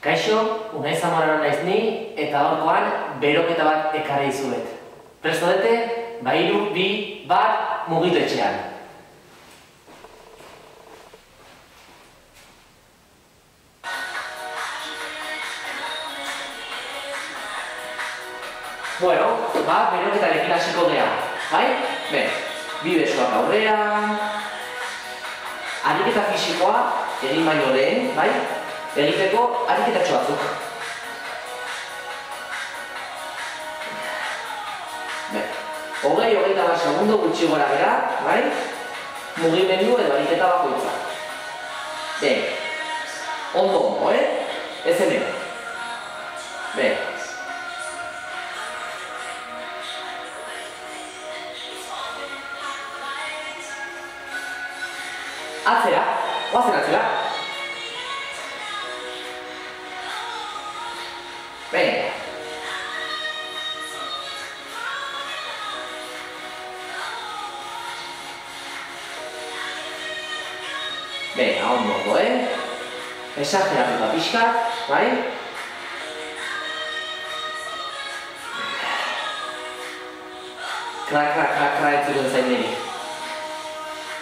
Kaixo, unai zamora naiz ni, eta horkoan beroketa bat ekarri izuet. Presto dute, bairu, bi, bat, mugitu etxean. Bueno, ba, beroketarekin hasiko gea, bai? Be, bi besoak aurrean, ariketa fisikoa, egin baino lehen, bai? Egiteko ariketatxo batzuk. Be, hogei, hogeita bat segundo gutxi gora bera, bai? Mugimendu edo ariketa bakoitza. Be, ondo ondo, eh? Ez hemen. Be, Atzera, oazen atzera. Venga, ondo ondo, eh? Esageratu eta pixkat, bai? Krak, krak, krak, krak, entzuten zain niri.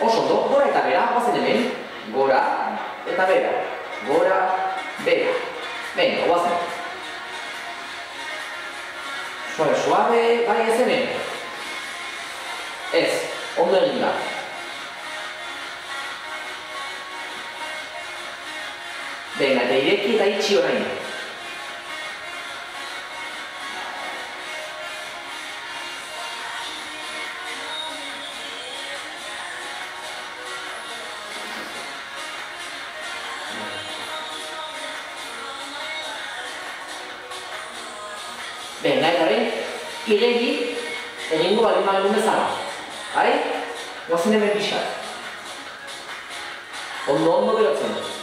Oso ondo, gora eta bera, guazen hemen. Gora eta bera. Gora, bera. Venga, guazen. Suave, suave, bai ez hemen. Ez, ondo egin da. Venga, eta ireki eta itxi orain. Venga, eta orain, iregi egingo baldin baldin bezala. Bai? Guazen hemen pixkat. Ondo, ondo berotzen.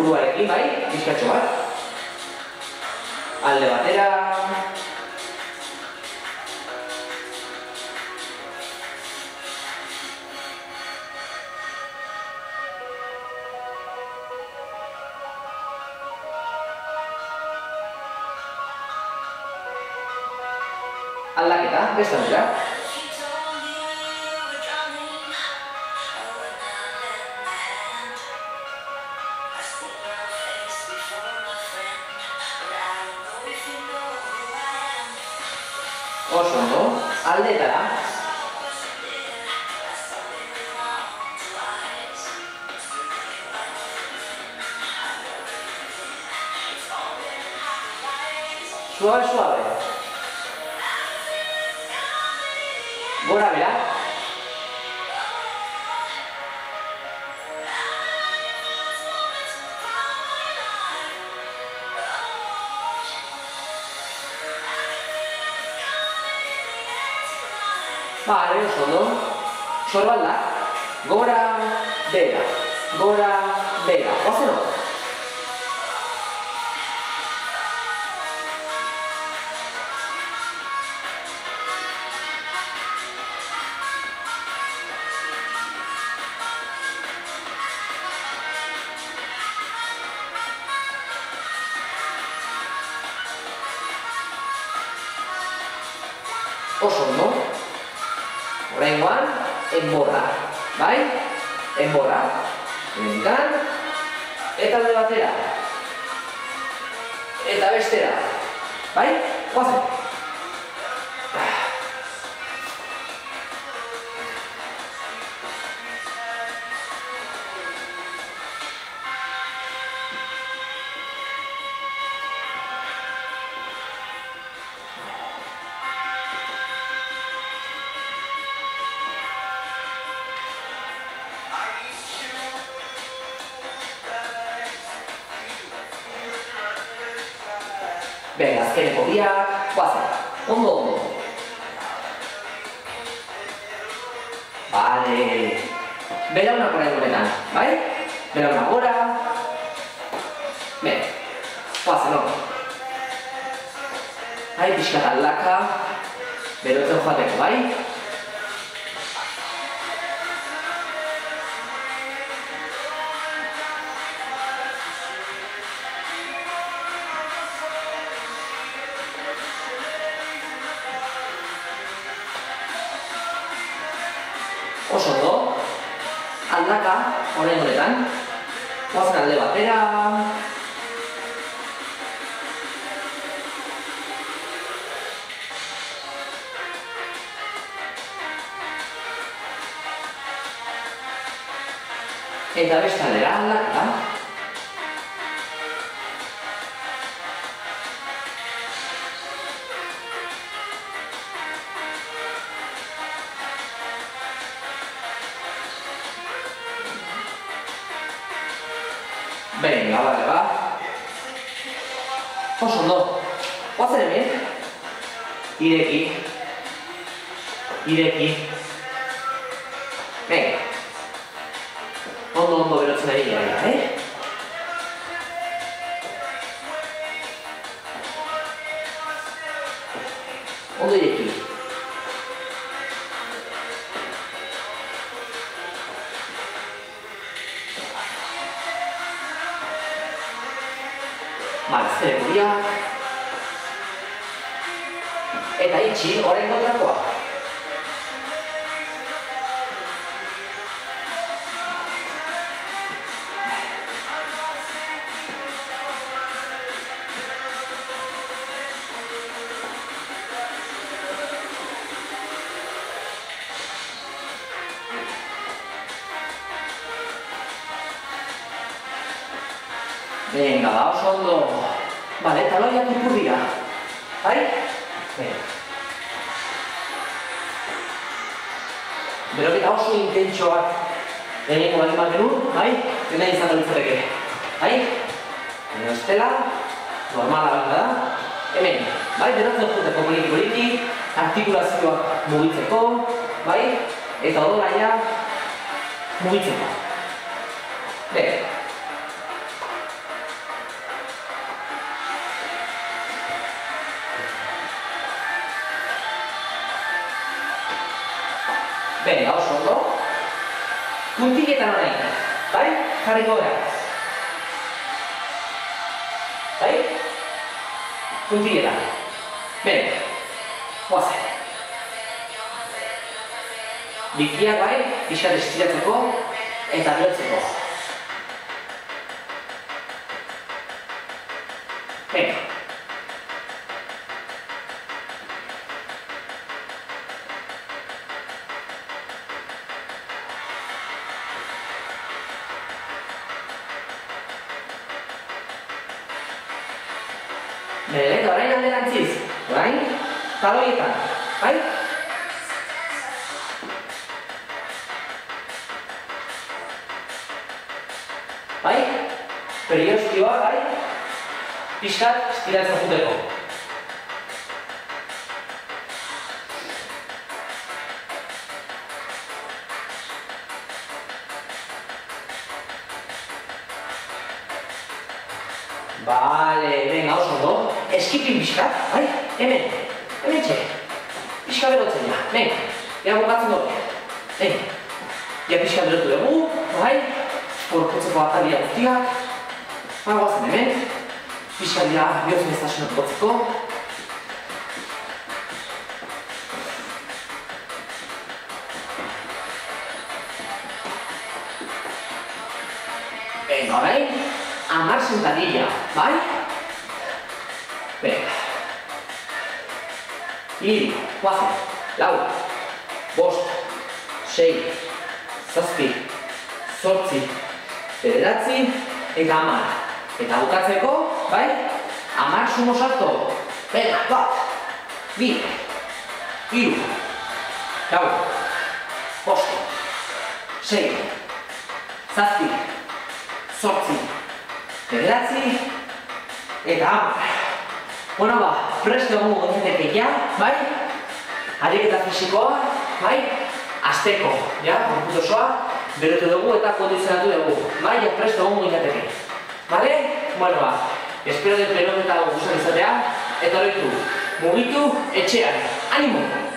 Buruarekin, bai? Pixkatxo bat. Alde batera. Aldaketa, beste aldetara. Suave, suave. Gora bera. Vale, oso ondo. Sorbalda. Gora, bera. Gora, bera. Ozen ondo. Oso ondo. Horrengoan, enborra. Bai? Enborra. Hemendikan. Eta alde batera. Eta bestera. Bai? Guazen. Venga, azkeneko biak, guazen. Ondo, ondo. Vale. Belaunak orain honetan, bai? Belaunak gora. Bene, guazen, ondo. Hai, pixkat aldaka. Berotzen joateko, bai? Aldaka, horrein honetan. Guazen alde batera. Eta beste aldera aldaka. Venga, vale, va. Oso ondo. Guazen hemen. Ireki. Ireki. Venga. Ondo, ondo berotzen ari gara, eh? Ondo ireki. Vale, zer guria. Eta itxi, orain kontrakoa. Venga, oso ondo. Bale, taloiak ipur dira. Bai? Venga. Beroketa oso intentsoak egingo bali bat genuen, bai? Dena izan dut Bai? Baina estela, normala bat da. Hemen, bai? Berotzen juteko poliki poliki, artikulazioak mugitzeko, bai? Eta odoraia mugitzeko. Venga. Ondo. Puntilletan orain. Bai? Jarriko gara. Bai? Puntilletan. Venga. Guazen. Bikiak bai, pixat estiratzeko eta bilotzeko. Venga. Bere, eta orain alderantziz. Orain, taloietan. Bai? Bai? Perioskioa, bai? Piskat, estiratzen juteko. Vale, venga, oso ondo. Eskipin pixkat, bai? Hemen, hemen txe. Pixka berotzen ja, venga. Ea bukatzen dut. Venga. Ja pixka berotu dugu, bai? Gorputzeko atalia guztiak. Ba, guazen hemen. Pixka dira biozen ez da gotzeko. Venga, orain, amar sentadilla, bai? Venga. Hiru, guazen, lau, bost, sei, zazpi, zortzi, bederatzi, eta amar. Eta bukatzeko, bai? Amar sumo salto. Venga, bat, bi, hiru, lau, bost, sei, zazpi, zortzi, bederatzi, eta hamar. Bueno, ba, presto egongo gintzateke ja, bai? Ariketa fisikoa, bai? Azteko, ja, gorputz osoa, berotu dugu eta kondizionatu dugu. Bai, ja, presto egongo gintzateke. Bale? Bueno, ba, espero dut beroketa guztan izatea, eta horitu, mugitu etxean. Animo!